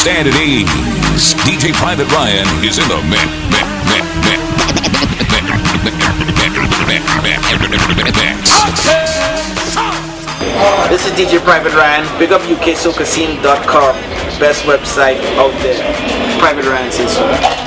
stand at ease. DJ Private Ryan is in the mix. This is DJ Private Ryan. Big up UKSocaScene.com. Best website out there. Private Ryan says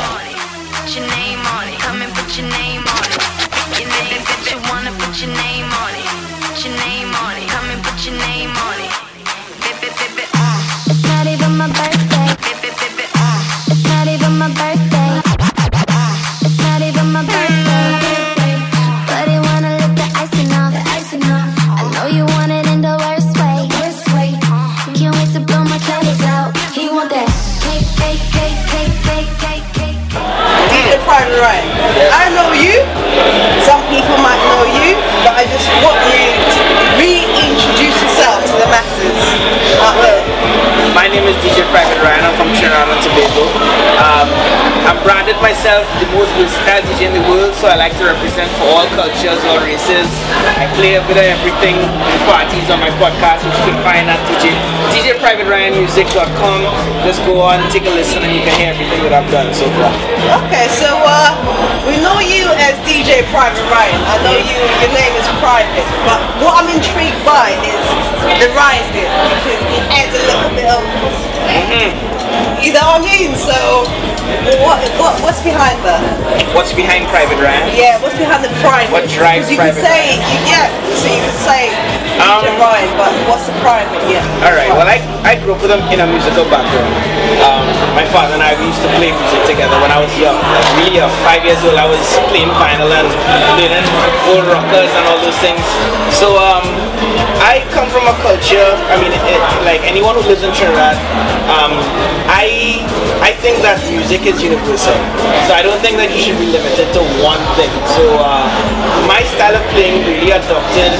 bit of everything in parties on my podcast, which you can find at DJ DJPrivateRyanMusic.com. Just go on, take a listen, and you can hear everything that I've done so far. Okay, so uh, we know you as DJ Private Ryan. I know you. Your name is Private, but what I'm intrigued by is the Ryan bit because it adds a little bit of. You know what I mean? So, what, what what's behind that? What's behind Private Ryan? Yeah, what's behind the private? What drives you Private can say, yeah, so you can say Um, Ryan, but what's the private? Yeah. All right. Well, I, I grew up with a, in a musical background. Um, my father and I we used to play music together when I was young, like really young. Five years old, I was playing vinyl and learning old rockers and all those things. So um, I come from a culture. I mean, it, like anyone who lives in Trinidad, um, I I think that music is universal. So I don't think that you should be limited to one thing. So uh, my style of playing really adopted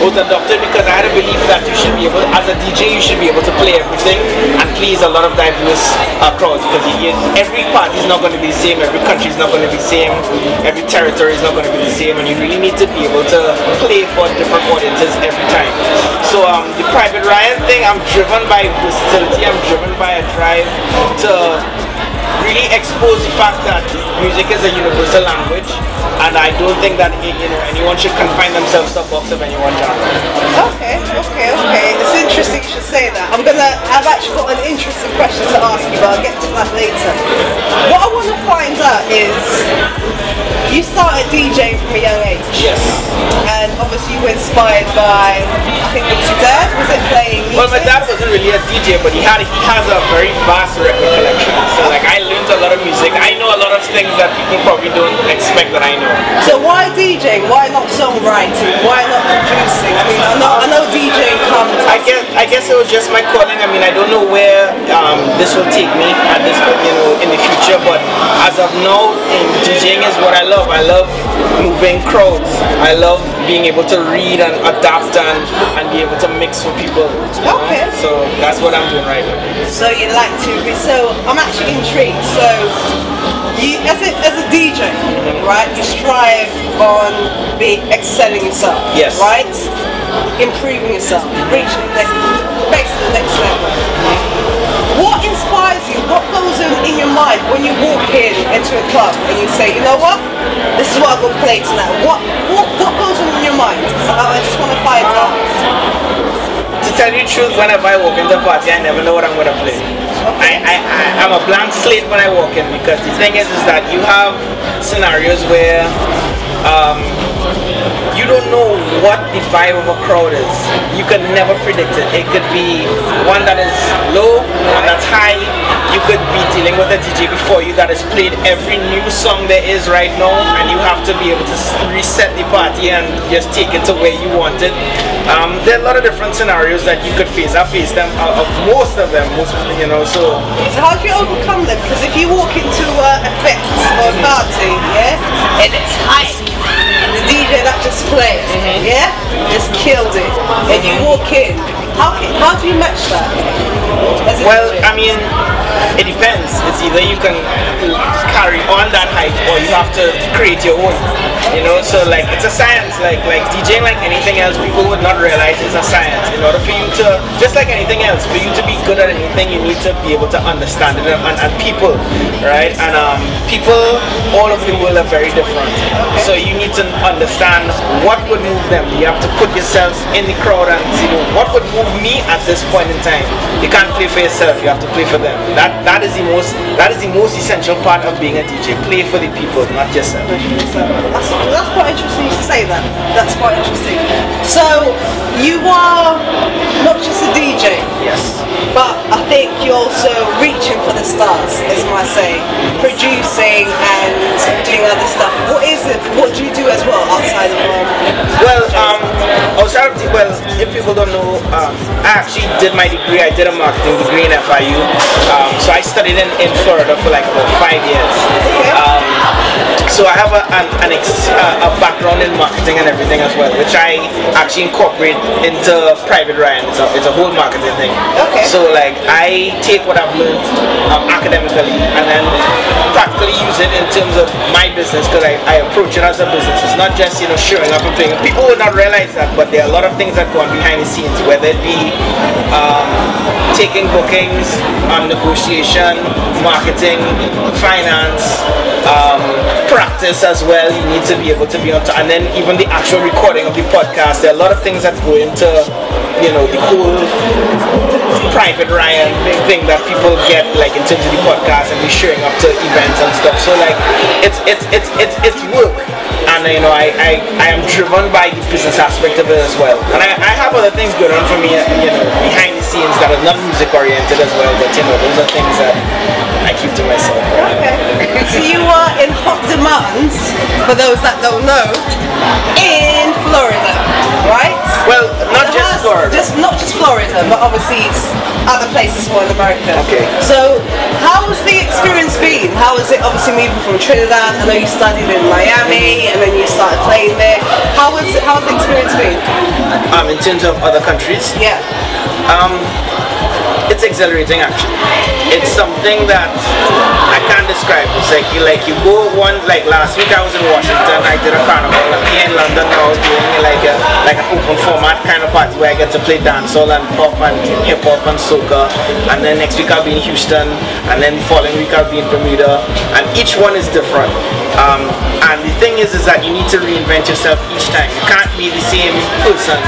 was adopted because I had a belief that you should be able, as a DJ, you should be able to play everything and please a lot of diverse uh, crowds because you, every party is not going to be the same, every country is not going to be the same, every territory is not going to be the same, and you really need to be able to play for different audiences every time. So um, the Private Ryan thing, I'm driven by versatility, I'm driven by a drive to really expose the fact that music is a universal language and I don't think that you know anyone should confine themselves to a box of any one genre. Okay, okay, okay. It's interesting you should say that. I'm gonna. I've actually got an interesting question to ask you, but I'll get to that later. What I want to find out is, you started DJing from a young age. Yes. And obviously you were inspired by, I think it was your dad. Was it playing music? Well, my dad wasn't really a DJ, but he had he has a very vast record collection. So like I learned a lot of music. I know a lot of things that people probably don't expect that I know. So why DJing? Not guess I guess it was just my calling. I mean, I don't know where um, this will take me at this you know in the future, but as of now, DJing is what I love. I love moving crowds. I love being able to read and adapt and and be able to mix with people. you know? Okay. So that's what I'm doing right now. So you like to be so I'm actually intrigued. So you as a as a DJ, right, you strive on be excelling yourself. Yes. Right? Improving yourself, reaching the next basically the next level. What inspires you? What goes in, in your mind when you walk in into a club and you say, you know what? This is what I'm gonna play tonight. What what what goes on in your mind? I just wanna find out. To tell you the truth, whenever I walk into a party, I never know what I'm gonna play. I, I, I, I'm a blank slate when I walk in because the thing is, is that you have scenarios where um, you don't know what the vibe of a crowd is. You can never predict it. It could be one that is low, one that's high. You could be dealing with a DJ before you that has played every new song there is right now, and you have to be able to reset the party and just take it to where you want it. Um, there are a lot of different scenarios that you could face. I faced them, uh, of most of them, most you know. So So how do you overcome them? Because if you walk into uh, a fete or a party, yeah, and it's and the DJ that just played, mm-hmm. yeah, just killed it, and you walk in, how can, how do you match that? Well? I mean, it depends. It's either you can carry on that height have to create your own. You know, so like it's a science. Like like DJing, like anything else, people would not realize it's a science. In order for you to, just like anything else, for you to be good at anything, you need to be able to understand it and, and people, right? And um, people all over the world are very different. So you need to understand what would move them. You have to put yourself in the crowd and see what would move me at this point in time. You can't play for yourself, you have to play for them. That that is the most that is the most essential part of being a DJ. Play for the people, not yourself. That's, that's quite interesting to say that. That's quite interesting. So you are not just a DJ, Yes. but I think you're also reaching for the stars, as I say, producing and doing other stuff. What is it? What do you do as well outside of um, Well, um, outside of the, well, if people don't know, um, I actually did my degree. I did a marketing degree in FIU. Um, so I studied in, in Florida for like about five years. Um, so I have a, an, an ex, uh, a background in marketing and everything as well, which I actually incorporate into Private Ryan. It's a, it's a whole marketing thing. Okay. So like I take what I've learned um, academically and then it in terms of my business because I, I approach it as a business. It's not just you know showing up and playing. People will not realize that, but there are a lot of things that go on behind the scenes, whether it be um, taking bookings, um, negotiation, marketing, finance, um, practice as well. You need to be able to be on top, and then even the actual recording of the podcast. There are a lot of things that go into you know the whole private Ryan thing that people get like in terms of the podcast and me showing up to events and stuff. So like it's it's it's it's it's work. And you know I, I, I am driven by the business aspect of it as well. And I, I have other things going on for me, you know, behind the scenes that are not music oriented as well. But you know, those are things that I keep to myself. Okay. So you are in hot demand, for those that don't know, in Florida, right? Well, not just how's- Florida. Just not just Florida, but obviously it's other places more in America. Okay. So how has the experience been? How is it obviously moving from Trinidad? I know you studied in Miami and then you started playing there. How was it, how has the experience been? um, in terms of other countries. Yeah. Um, it's exhilarating actually. It's something that I can't describe. It's like you like you go one like last week I was in Washington. I did a carnival. I'm here in London I was doing like a like an open format kind of party where I get to play dancehall and pop and hip hop and soca. And then next week I'll be in Houston. And then the following week I'll be in Bermuda. And each one is different. Um, and the thing is, is that you need to reinvent yourself each time. You can't be the same person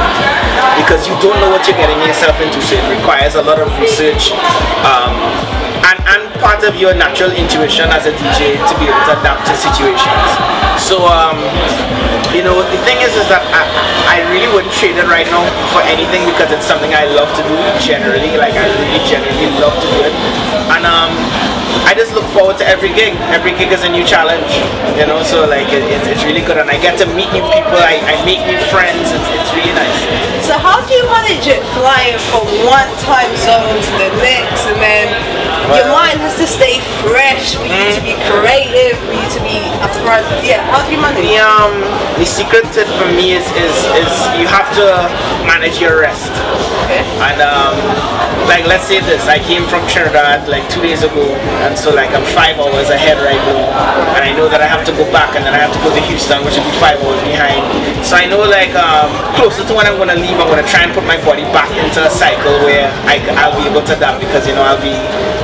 because you don't know what you're getting yourself into. So it requires a lot of research. Um, part of your natural intuition as a DJ to be able to adapt to situations. So, um, you know, the thing is, is that I, I really wouldn't trade it right now for anything because it's something I love to do generally. Like, I really generally love to do it. And, um, I just look forward to every gig. Every gig is a new challenge, you know. So like it, it's, it's really good, and I get to meet new people. I, I make new friends. It's, it's really nice. So how do you manage it flying from one time zone to the next and then your mind has to stay fresh for you to be creative, for you to be upfront. Yeah, how do you manage The it? um the secret to it for me is is is you have to manage your rest. Okay. And um, like let's say this, I came from Trinidad like two days ago, and so like I'm five hours ahead right now, and I know that I have to go back, and then I have to go to Houston, which will be five hours behind. So I know like um, closer to when I'm gonna leave, I'm gonna try and put my body back into a cycle where I, I'll be able to adapt because you know I'll be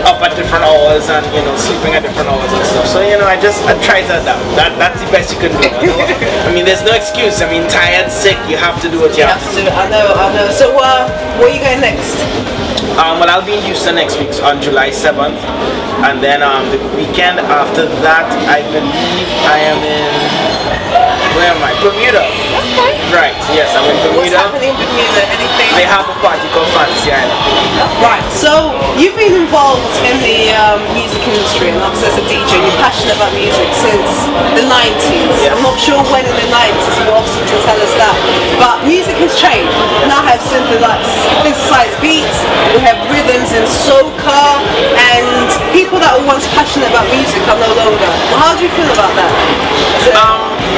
up at different hours and you know sleeping at different hours and stuff. So you know I just I try to adapt. That that's the best you can do. I mean there's no excuse. I mean tired, sick, you have to do what you have to do. Absolutely, I know, I know. So uh, where are you going next? Um, well, I'll be in Houston next week on July 7th. And then um, the weekend after that, I believe I am in. Where am I? Bermuda. Right, yes, I'm in What's Bermuda. happening in Bermuda? Anything? They have a party called Fantasy Island. Right, so you've been involved in the um, music industry and obviously as a DJ, you're passionate about music since the 90s. Yes. I'm not sure when in the 90s, you obviously can tell us that. But music has changed. We now have synthesized, synthesized beats, we have rhythms in soca, and people that were once passionate about music are no longer. Well, how do you feel about that?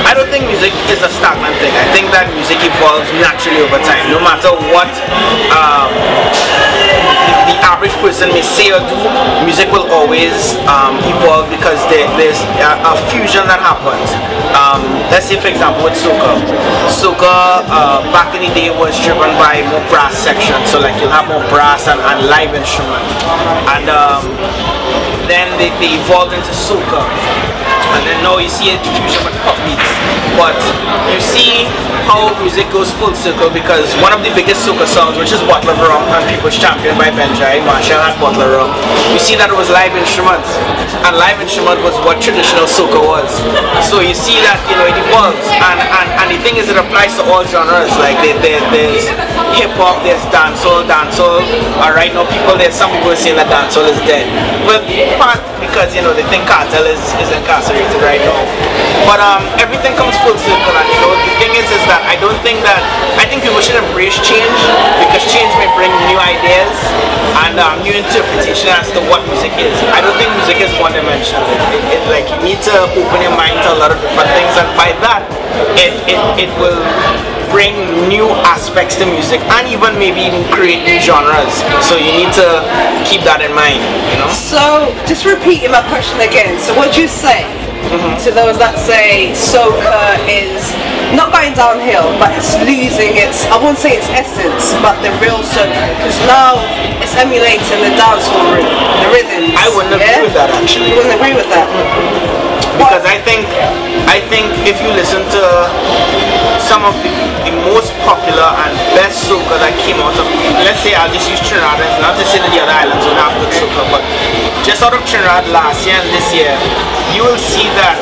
I don't think music is a stagnant thing. I think that music evolves naturally over time. No matter what um, the, average person may say or do, music will always um, evolve because there, there's a, a fusion that happens. um, let's say for example with soca. Soca uh, back in the day was driven by more brass section, so like you'll have more brass and, and live instrument. And um, then they, they evolved into soca. And then now you see a fusion with pop beats. But you see how music goes full circle because one of the biggest soca songs, which is Bottle of Rum and People's Champion by Benjai Marshall had Butler Rum, you see that it was live instruments. And live instrument was what traditional soca was. So you see that, you know, it evolves. And, and, and the thing is it applies to all genres. Like there, there, there's hip hop, there's dancehall, dancehall. Uh, right now people, there's some people saying that dancehall is dead. But part because, you know, they think Kartel is, is incarcerated right now. But um, everything comes full circle, and you know the thing is, is that I don't think that I think people should embrace change because change may bring new ideas and um, new interpretation as to what music is. I don't think music is one dimensional. It, it, like you need to open your mind to a lot of different things, and by that, it it, it will bring new aspects to music and even maybe even create new genres. So you need to keep that in mind, you know. So, just repeating my question again. So, what you say to those that say soca is not going downhill, but it's losing its, I won't say its essence, but the real soca? Because now it's emulating the dancehall rhythm, the rhythms. I wouldn't agree with that, actually. You wouldn't agree with that? because I think I think if you listen to some of the, the most popular and best soca that came out of let's say I'll just use Trinidad not to say that the other islands don't have good soca just out of Trinidad last year and this year you will see that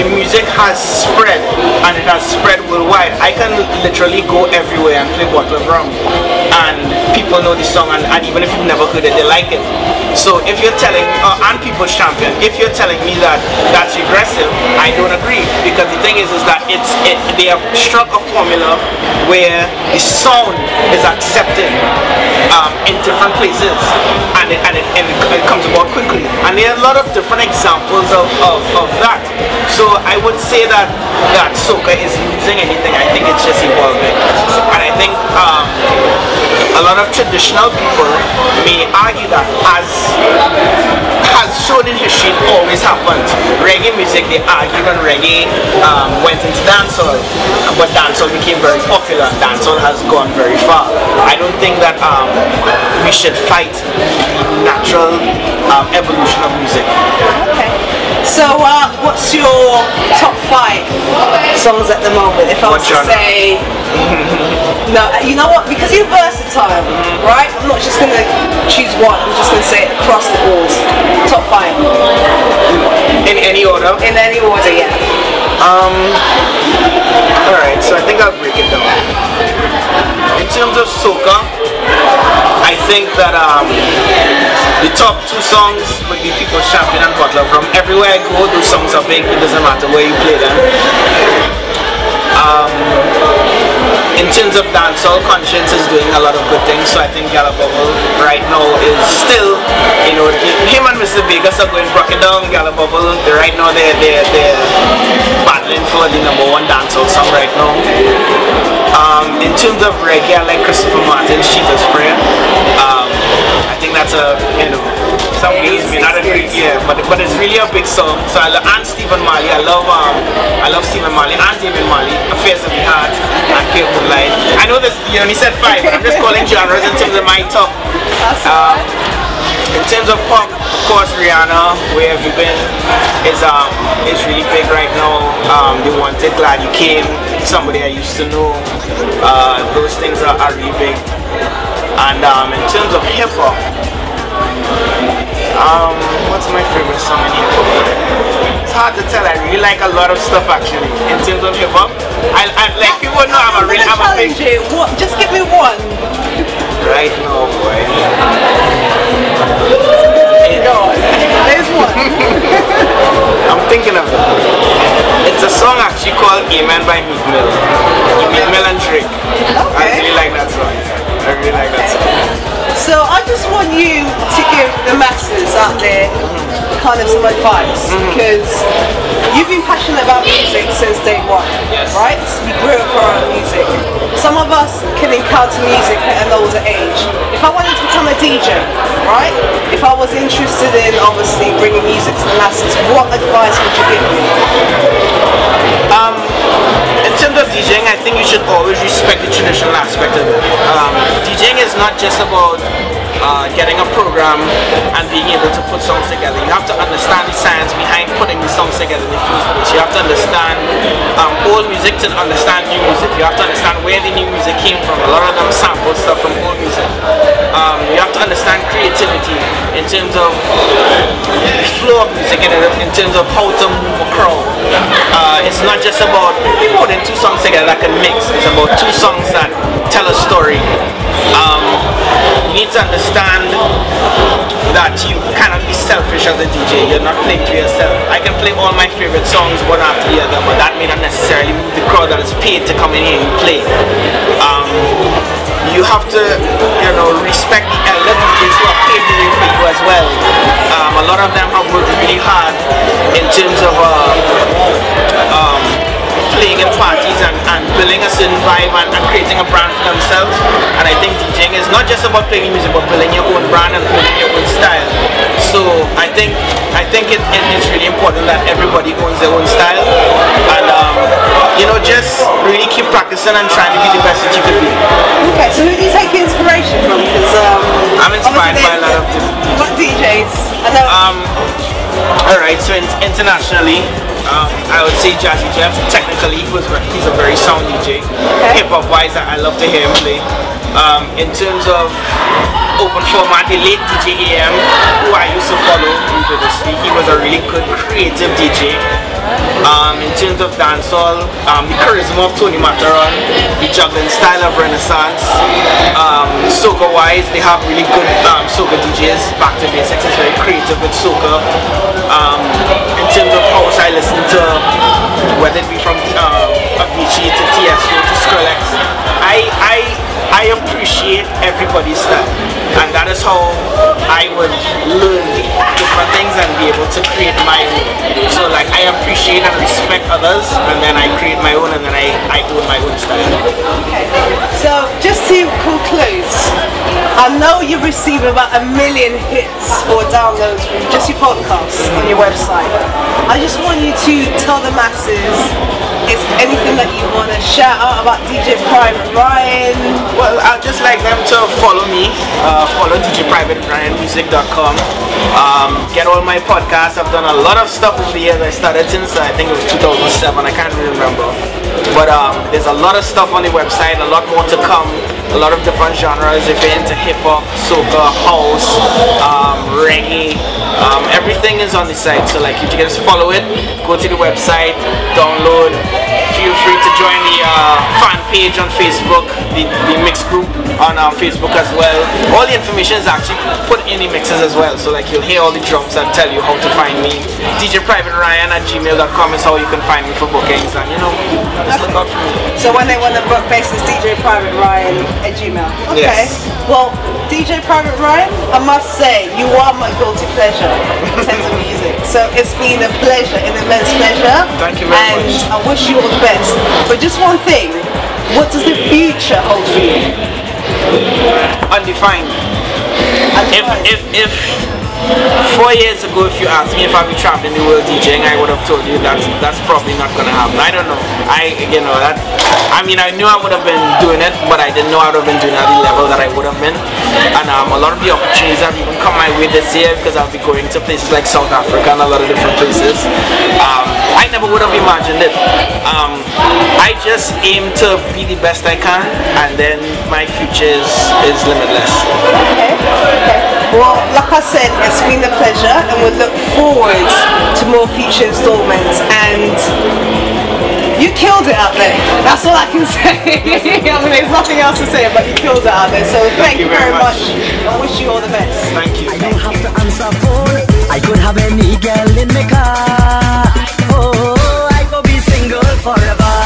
the music has spread and it has spread worldwide. I can literally go everywhere and play Bottle of Rum and people know the song and, and even if you've never heard it they like it. So if you're telling uh, and People's Champion if you're telling me that that's regressive, I don't agree because the thing is, is that it's it, they have struck a formula where the sound is accepted um, in different places and it, and, it, and it comes about quickly. And there are a lot of different examples of, of, of that. So I would say that that soca is losing anything. I think it's just evolving, and I think um, a lot of traditional people may argue that as has shown in history it always happened. Reggae music, they argue when reggae um, went into dancehall, but dancehall became very popular. Dancehall has gone very far. I don't think that um, we should fight the natural um, evolution of music. Okay. So, uh, what's your top five songs at the moment? If I was to say, no, you know what? Because you're versatile, right? I'm not just gonna choose one. I'm just gonna say it across the board. Top five In any order. in any order, yeah. Um. Alright, so I think I'll break it down. In terms of soca, I think that um, the top two songs would be People's Champion and Butler. From Everywhere I go, those songs are big. It doesn't matter where you play them. Um, in terms of dancehall, Konshens is doing a lot of good things. So I think Gal a Bubble right now is still, you know, him and Mr. Vegas are going rock down. Gal a Bubble, right now they're, they're, they're battling for the number one dancehall song right now. Um, in terms of reggae, I like Christopher Martin's Cheater's Prayer. Um, I think that's a, you know, some is, may not agree, good. yeah, but but it's really a big song. So I love and Stephen Marley. I love um I love Stephen Marley and Damian Marley. Affairs of the Heart and Pale Moonlight. I know this you only said five, but I'm just calling genres in terms of my top. Um, in terms of pop, of course, Rihanna, Where Have You Been, is um is really big right now. Um, they wanted Glad You Came, somebody I used to know. Uh, those things are, are really big. And um, in terms of hip hop, um, what's my favorite song in hip hop? It's hard to tell. I really like a lot of stuff actually. In terms of hip hop, I, I like people know I'm a really I'm a big. What, just give me one. right now, boy. Go on. There's one. I'm thinking of it. It's a song actually called Amen by Meek Mill. Meek Mill and Drake. I really like that song. I really like that song. So I just want you to give the masses out there kind of some advice mm-hmm. because you've been passionate about music since day one, Yes. right? You grew up around music. Some of us can encounter music at an older age. If I wanted to become a DJ, right? If I was interested in obviously bringing music to the masses, what advice would you give me? Um, DJing, I think you should always respect the traditional aspect of it. Um, DJing is not just about uh, getting a program and being able to put songs together. You have to understand the science behind putting the songs together in the first place. You have to understand um, old music to understand new music. You have to understand where the new music came from. A lot of them sample stuff from old music. Um, you have to understand creativity in terms of the flow of music and in terms of how to move a crowd. Uh, it's not just about putting two songs together that can mix. It's about two songs that tell a story. Um, you need to understand that you cannot be selfish as a DJ. You're not playing to yourself. I can play all my favorite songs one after the other, but that may not necessarily move the crowd that is paid to come in here and play. Um, you have to, you know, respect the elder DJs who are paid to do for you as well. Um, a lot of them have worked really hard in terms of uh, certain vibe and, and creating a brand for themselves. And I think DJing is not just about playing music, but building your own brand and building your own style. So I think I think it, it is really important that everybody owns their own style, and um, you know just really keep practicing and trying to be the best that you can be. Okay, so who do you take your inspiration from? Because um, I'm inspired by a lot of DJs? Um, all right, so in, internationally, um, I would say Jazzy Jeff. Technically, he was he's a very sound DJ. Hip hop wise, I love to hear him play. Um, in terms of open format, the late DJ AM, who I used to follow religiously, he was a really good creative DJ. Um, in terms of dancehall, um, the charisma of Tony Matterhorn, the juggling style of Renaissance, um, soca wise, they have really good um, soca DJs. Back to basics is very creative with soca. Um, in terms of I listen to whether it be from uh, Avicii to Tiësto to Skrillex. I I I appreciate everybody's style, and that is how I would learn different things and be able to create my own. So like I appreciate and respect others, and then I create my own, and then I I do my own style. Okay so, just to conclude, I know you receive about a million hits or downloads from just your podcast on your website. I just want you to tell the masses is anything that you want to shout out about DJ Private Ryan. Well, I'd just like them to follow me, uh, follow DJPrivateRyanMusic.com. Um, get all my podcasts. I've done a lot of stuff over the years. I started since I think it was 2007. I can't really remember. But um, there's a lot of stuff on the website, a lot more to come. A lot of different genres. If you're into hip hop, soca, house, um, reggae, um, everything is on the site. So like, if you just follow it, go to the website, download. Feel free to join the uh, fan page on Facebook, the, the mix group on uh, Facebook as well. All the information is actually put in the mixes as well. So like you'll hear all the drums that tell you how to find me. DJ Private Ryan at gmail.com is how you can find me for bookings and you know, just look out for me. So when they want to book basis, DJ Private Ryan at Gmail. Okay. Yes. Well, DJ Private Ryan, I must say you are my guilty pleasure in terms of music. So it's been a pleasure, an immense pleasure. Thank you very and much. And I wish you all the best. But just one thing, what does the future hold for you? Undefined. If, if, if four years ago, if you asked me if I'd be traveling the world DJing, I would have told you that's that's probably not gonna happen. I don't know. I you know that. I mean, I knew I would have been doing it, but I didn't know I would have been doing it at the level that I would have been. And um, a lot of the opportunities have even come my way this year because I'll be going to places like South Africa and a lot of different places. Um, I never would have imagined it. Um, I just aim to be the best I can, and then my future is, is limitless. Okay. Okay. Well, like I said, it's been a pleasure, and we look forward to more future installments. And you killed it out there. That's all I can say. I mean, there's nothing else to say, but you killed it out there. So thank, you you very very much. much. I wish you all the best. Thank you. I don't have to answer phone. I could have any girl in the car forever.